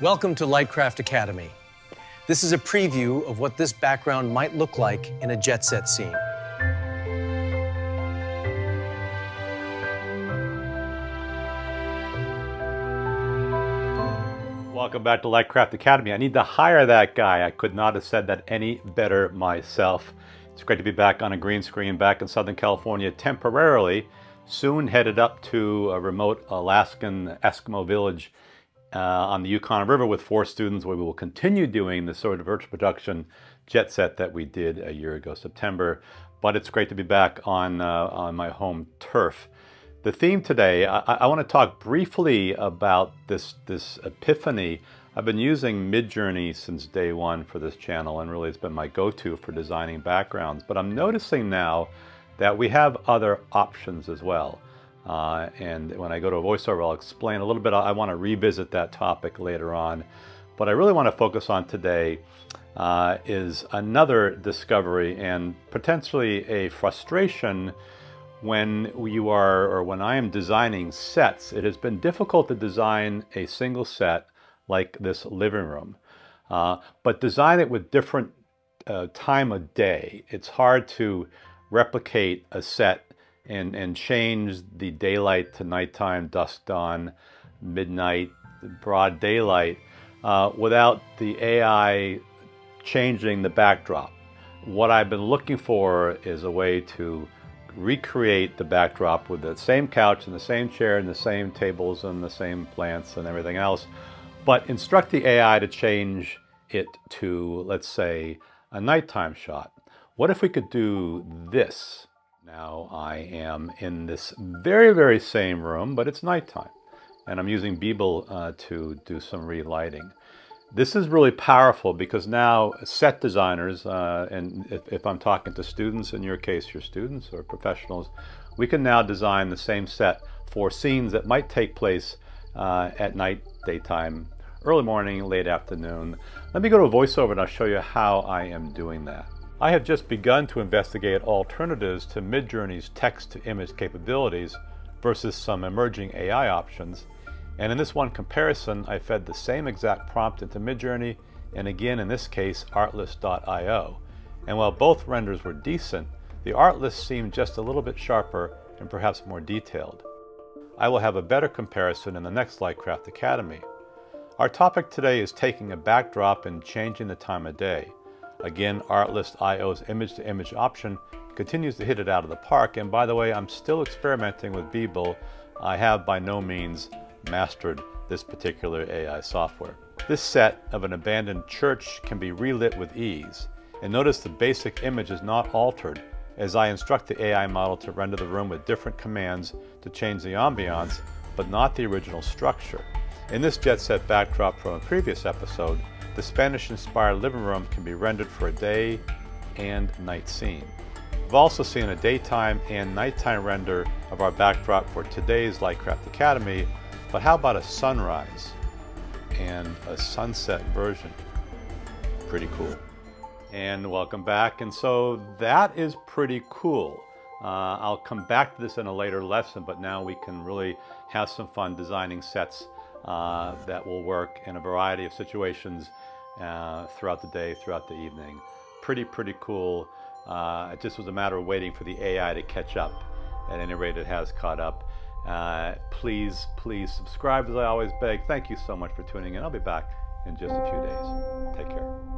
Welcome to Lightcraft Academy. This is a preview of what this background might look like in a Jetset scene. Welcome back to Lightcraft Academy. I need to hire that guy. I could not have said that any better myself. It's great to be back on a green screen back in Southern California temporarily. Soon headed up to a remote Alaskan Eskimo village uh, on the Yukon River with four students where we will continue doing the sort of virtual production Jetset that we did a year ago, September. But it's great to be back on, uh, on my home turf. The theme today, I, I want to talk briefly about this, this epiphany. I've been using Midjourney since day one for this channel and really it's been my go-to for designing backgrounds. But I'm noticing now that we have other options as well. Uh, and when I go to a voiceover, I'll explain a little bit. I want to revisit that topic later on. What I really want to focus on today uh, is another discovery and potentially a frustration when you are, or when I am designing sets. It has been difficult to design a single set like this living room, uh, but design it with different uh, time of day. It's hard to replicate a set and, and change the daylight to nighttime, dusk, dawn, midnight, broad daylight, uh, without the AI changing the backdrop. What I've been looking for is a way to recreate the backdrop with the same couch and the same chair and the same tables and the same plants and everything else, but instruct the AI to change it to, let's say, a nighttime shot. What if we could do this? Now I am in this very, very same room, but it's nighttime. And I'm using Beeble uh, to do some relighting. This is really powerful because now set designers, uh, and if, if, I'm talking to students, in your case, your students or professionals, we can now design the same set for scenes that might take place uh, at night, daytime, early morning, late afternoon. Let me go to a voiceover and I'll show you how I am doing that. I have just begun to investigate alternatives to Midjourney's text-to-image capabilities versus some emerging AI options, and in this one comparison, I fed the same exact prompt into Midjourney, and again in this case, Artlist.io. And while both renders were decent, the Artlist seemed just a little bit sharper and perhaps more detailed. I will have a better comparison in the next Lightcraft Academy. Our topic today is taking a backdrop and changing the time of day. Again, Artlist.io's image-to-image option continues to hit it out of the park. And by the way, I'm still experimenting with Beeble. I have by no means mastered this particular AI software. This set of an abandoned church can be relit with ease. And notice the basic image is not altered as I instruct the AI model to render the room with different commands to change the ambiance, but not the original structure. In this Jetset backdrop from a previous episode, the Spanish-inspired living room can be rendered for a day and night scene. We've also seen a daytime and nighttime render of our backdrop for today's Lightcraft Academy, but how about a sunrise and a sunset version? Pretty cool. And welcome back. And so that is pretty cool. Uh, I'll come back to this in a later lesson, but now we can really have some fun designing sets uh, that will work in a variety of situations uh, throughout the day, throughout the evening. Pretty, pretty cool. Uh, it just was a matter of waiting for the AI to catch up. At any rate, it has caught up. Uh, please, please subscribe as I always beg. Thank you so much for tuning in. I'll be back in just a few days. Take care.